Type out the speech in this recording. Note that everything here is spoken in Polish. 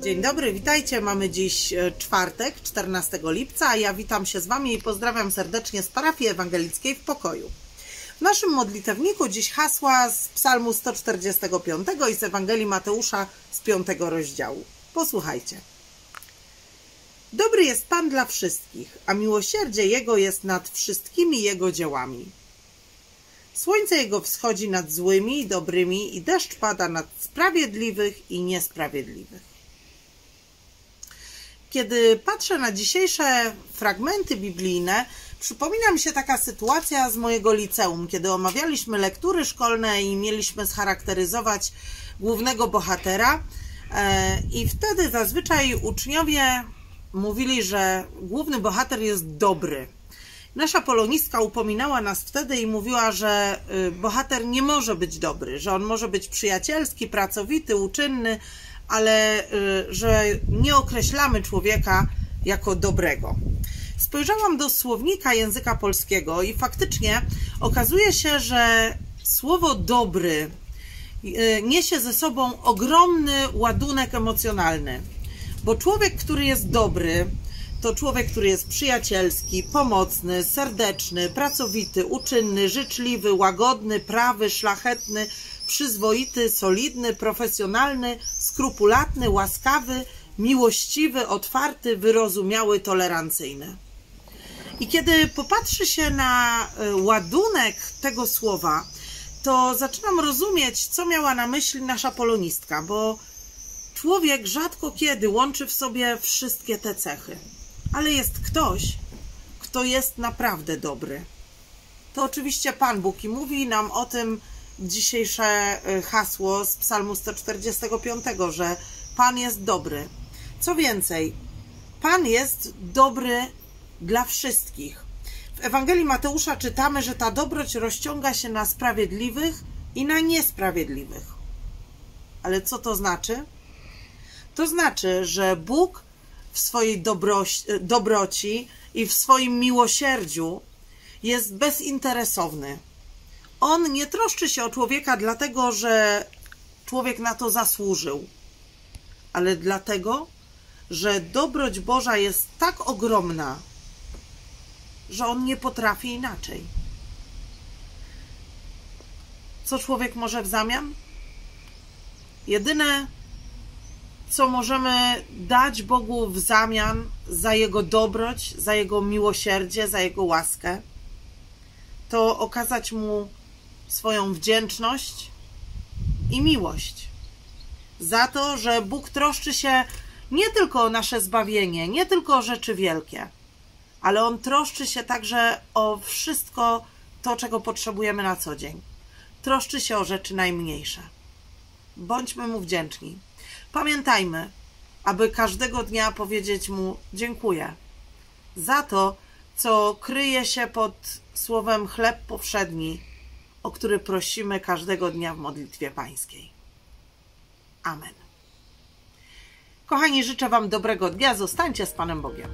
Dzień dobry, witajcie. Mamy dziś e, czwartek, 14 lipca, a ja witam się z Wami i pozdrawiam serdecznie z parafii ewangelickiej w pokoju. W naszym modlitewniku dziś hasła z Psalmu 145 i z Ewangelii Mateusza z 5 rozdziału. Posłuchajcie. Dobry jest Pan dla wszystkich, a miłosierdzie Jego jest nad wszystkimi Jego dziełami. Słońce Jego wschodzi nad złymi i dobrymi i deszcz pada nad sprawiedliwych i niesprawiedliwych. Kiedy patrzę na dzisiejsze fragmenty biblijne, przypomina mi się taka sytuacja z mojego liceum, kiedy omawialiśmy lektury szkolne i mieliśmy scharakteryzować głównego bohatera. E, I wtedy zazwyczaj uczniowie mówili, że główny bohater jest dobry. Nasza polonistka upominała nas wtedy i mówiła, że y, bohater nie może być dobry, że on może być przyjacielski, pracowity, uczynny, ale y, że nie określamy człowieka jako dobrego. Spojrzałam do słownika języka polskiego i faktycznie okazuje się, że słowo dobry y, niesie ze sobą ogromny ładunek emocjonalny, bo człowiek, który jest dobry, to człowiek, który jest przyjacielski, pomocny, serdeczny, pracowity, uczynny, życzliwy, łagodny, prawy, szlachetny, przyzwoity, solidny, profesjonalny, skrupulatny, łaskawy, miłościwy, otwarty, wyrozumiały, tolerancyjny. I kiedy popatrzy się na e, ładunek tego słowa, to zaczynam rozumieć, co miała na myśli nasza polonistka, bo człowiek rzadko kiedy łączy w sobie wszystkie te cechy ale jest ktoś, kto jest naprawdę dobry. To oczywiście Pan Bóg i mówi nam o tym dzisiejsze y, hasło z Psalmu 145, że Pan jest dobry. Co więcej, Pan jest dobry dla wszystkich. W Ewangelii Mateusza czytamy, że ta dobroć rozciąga się na sprawiedliwych i na niesprawiedliwych. Ale co to znaczy? To znaczy, że Bóg w swojej dobroci i w swoim miłosierdziu jest bezinteresowny. On nie troszczy się o człowieka dlatego, że człowiek na to zasłużył, ale dlatego, że dobroć Boża jest tak ogromna, że on nie potrafi inaczej. Co człowiek może w zamian? Jedyne, co możemy dać Bogu w zamian za Jego dobroć, za Jego miłosierdzie, za Jego łaskę, to okazać Mu swoją wdzięczność i miłość. Za to, że Bóg troszczy się nie tylko o nasze zbawienie, nie tylko o rzeczy wielkie, ale On troszczy się także o wszystko to, czego potrzebujemy na co dzień. Troszczy się o rzeczy najmniejsze. Bądźmy Mu wdzięczni. Pamiętajmy, aby każdego dnia powiedzieć Mu dziękuję za to, co kryje się pod słowem chleb powszedni, o który prosimy każdego dnia w modlitwie pańskiej. Amen. Kochani, życzę Wam dobrego dnia. Zostańcie z Panem Bogiem.